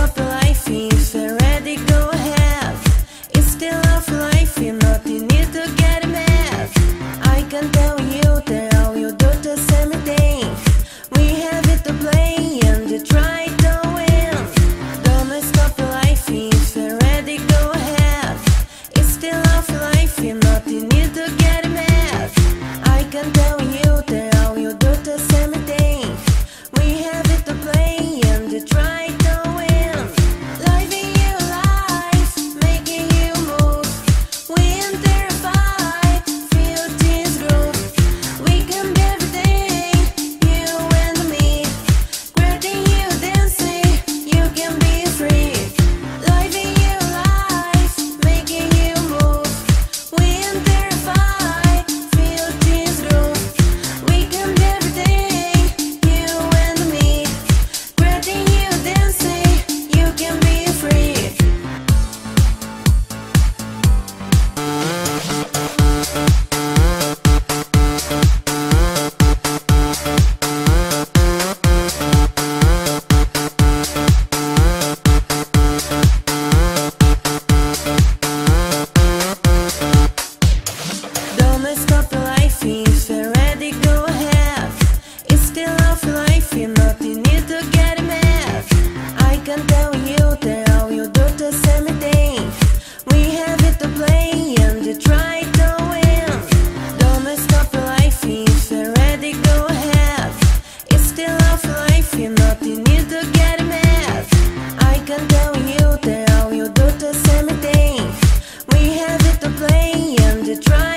of life is a radical half. It's the love life, you not to get. I can tell. playing to drum.